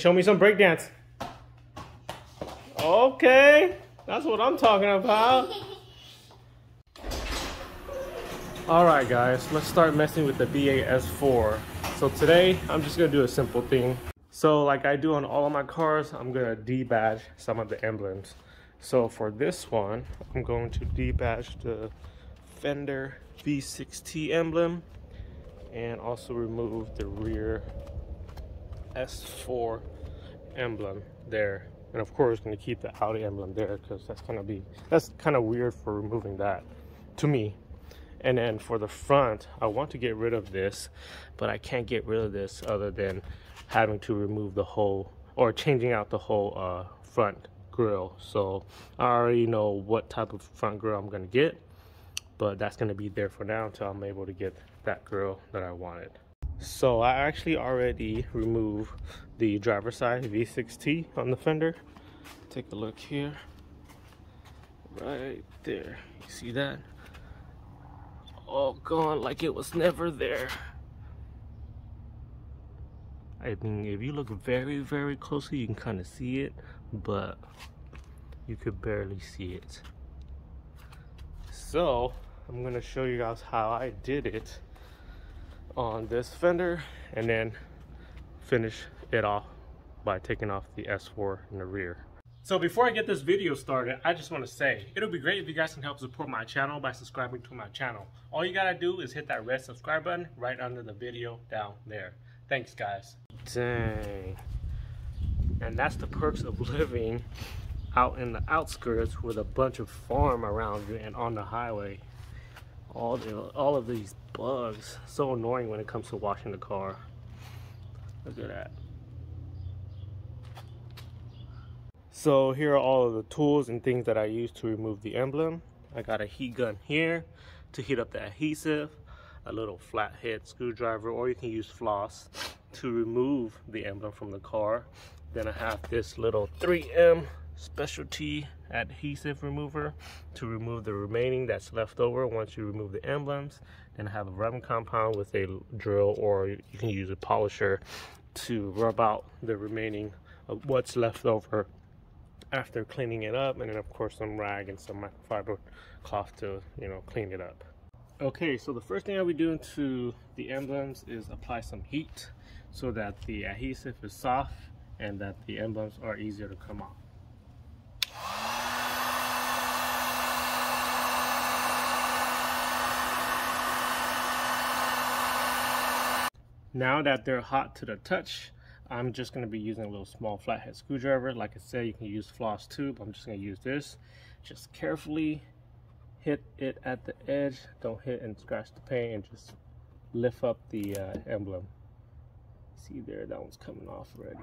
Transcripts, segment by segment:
Show me some breakdance. Okay, that's what I'm talking about. Alright guys, let's start messing with the B8 S4. So today, I'm just gonna do a simple thing. So like I do on all of my cars, I'm gonna debadge some of the emblems. So for this one, I'm going to debadge the Fender V6T emblem and also remove the rear S4 emblem there. And of course, going to keep the Audi emblem there because that's going to be, that's kind of weird for removing that to me. And then for the front, I want to get rid of this, but I can't get rid of this other than having to remove the whole or changing out the whole uh, front grill. So I already know what type of front grill I'm going to get, but that's going to be there for now until I'm able to get that grill that I wanted. So I actually already removed the driver side V6T on the fender. Take a look here. Right there. You see that? All gone like it was never there. I mean, if you look very, very closely, you can kind of see it, but you could barely see it. So, I'm gonna show you guys how I did it on this fender and then finish it off by taking off the S4 in the rear. So before I get this video started, I just want to say, it'll be great if you guys can help support my channel by subscribing to my channel. All you gotta do is hit that red subscribe button right under the video down there. Thanks guys. Dang. And that's the perks of living out in the outskirts with a bunch of farm around you and on the highway all the all of these bugs. So annoying when it comes to washing the car. Look at that. So here are all of the tools and things that I use to remove the emblem. I got a heat gun here to heat up the adhesive a little flathead screwdriver or you can use floss to remove the emblem from the car. Then I have this little 3M specialty adhesive remover to remove the remaining that's left over once you remove the emblems. Then I have a rubbing compound with a drill or you can use a polisher to rub out the remaining of what's left over after cleaning it up and then of course some rag and some microfiber cloth to you know clean it up. Okay, so the first thing I'll be doing to the emblems is apply some heat so that the adhesive is soft and that the emblems are easier to come off. Now that they're hot to the touch, I'm just going to be using a little small flathead screwdriver. Like I said, you can use floss too, but I'm just going to use this. Just carefully hit it at the edge. Don't hit and scratch the paint and just lift up the uh, emblem. See there, that one's coming off already.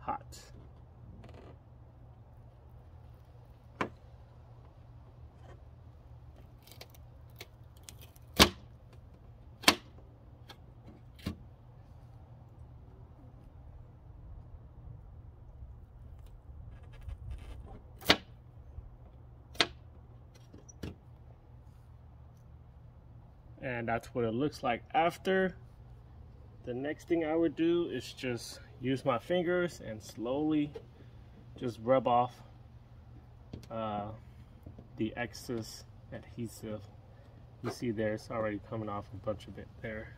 Hot. And that's what it looks like after. The next thing I would do is just use my fingers and slowly just rub off uh, the excess adhesive. You see there it's already coming off a bunch of it there.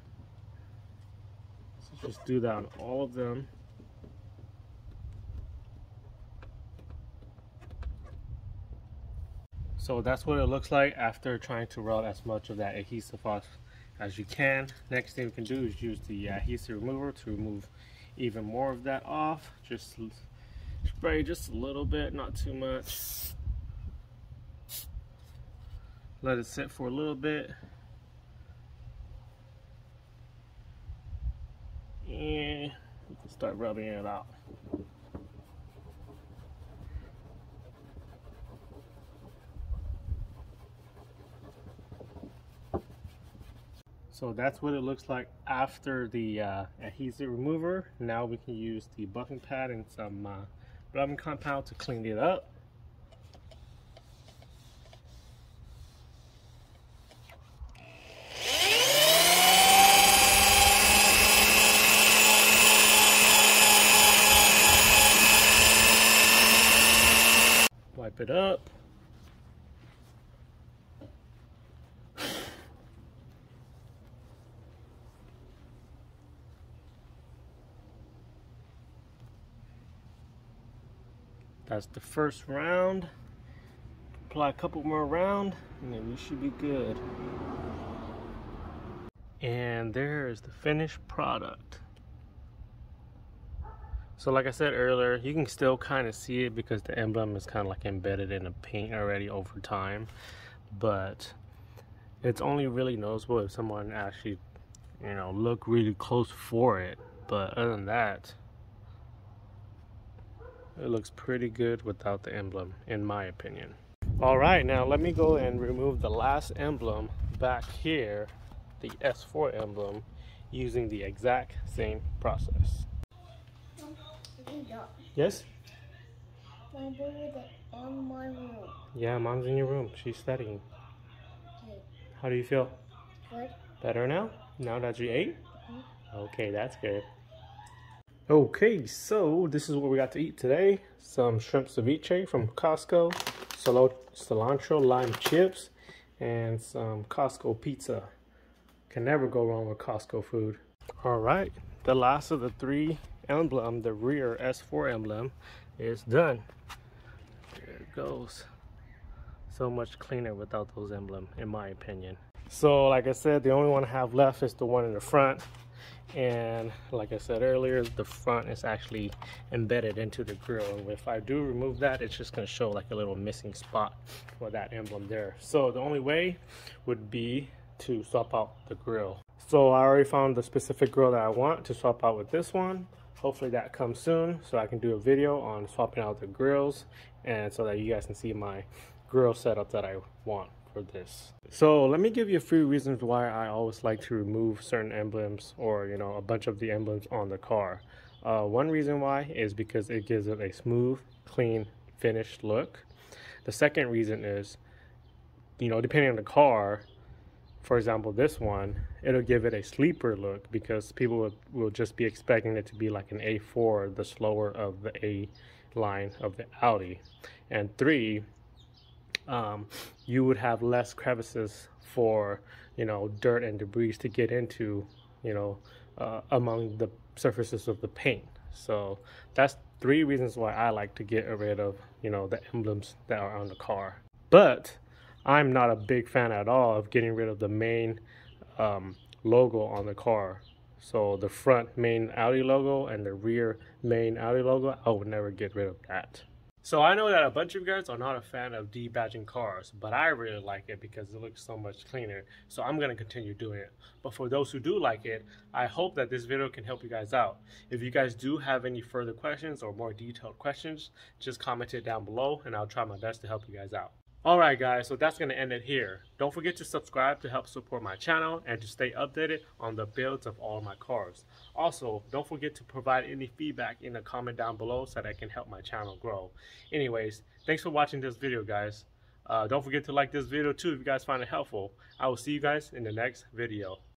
So just do that on all of them So that's what it looks like after trying to rub as much of that adhesive off as you can. Next thing we can do is use the adhesive remover to remove even more of that off. Just spray just a little bit, not too much. Let it sit for a little bit. And we can start rubbing it out. So that's what it looks like after the uh, adhesive remover. Now we can use the buffing pad and some uh, rubbing compound to clean it up. Wipe it up. That's the first round. Apply a couple more round and then we should be good. And there is the finished product. So like I said earlier, you can still kind of see it because the emblem is kind of like embedded in the paint already over time. But it's only really noticeable if someone actually, you know, look really close for it. But other than that, it looks pretty good without the emblem, in my opinion. All right, now let me go and remove the last emblem back here, the S4 emblem, using the exact same process. Yes? My baby on my room. Yeah, mom's in your room. She's studying. Okay. How do you feel? Good. Better now? Now that you ate? Mhm. Okay, that's good. Okay, so this is what we got to eat today. Some shrimp ceviche from Costco, cilantro lime chips, and some Costco pizza. Can never go wrong with Costco food. All right, the last of the three emblem, the rear S4 emblem, is done. There it goes. So much cleaner without those emblem, in my opinion. So like I said, the only one I have left is the one in the front. And like I said earlier, the front is actually embedded into the grill. And if I do remove that, it's just gonna show like a little missing spot for that emblem there. So the only way would be to swap out the grill. So I already found the specific grill that I want to swap out with this one. Hopefully that comes soon so I can do a video on swapping out the grills and so that you guys can see my grill setup that I want for this. So let me give you a few reasons why I always like to remove certain emblems or you know a bunch of the emblems on the car. Uh, one reason why is because it gives it a smooth, clean, finished look. The second reason is, you know, depending on the car, for example, this one, it'll give it a sleeper look because people will, will just be expecting it to be like an A4, the slower of the A line of the Audi. And three, um, you would have less crevices for, you know, dirt and debris to get into, you know, uh, among the surfaces of the paint. So that's three reasons why I like to get rid of, you know, the emblems that are on the car. But I'm not a big fan at all of getting rid of the main um, logo on the car. So the front main Audi logo and the rear main Audi logo, I would never get rid of that. So I know that a bunch of you guys are not a fan of debadging cars, but I really like it because it looks so much cleaner. So I'm gonna continue doing it. But for those who do like it, I hope that this video can help you guys out. If you guys do have any further questions or more detailed questions, just comment it down below and I'll try my best to help you guys out. Alright guys, so that's going to end it here. Don't forget to subscribe to help support my channel and to stay updated on the builds of all my cars. Also, don't forget to provide any feedback in the comment down below so that I can help my channel grow. Anyways, thanks for watching this video guys. Uh, don't forget to like this video too if you guys find it helpful. I will see you guys in the next video.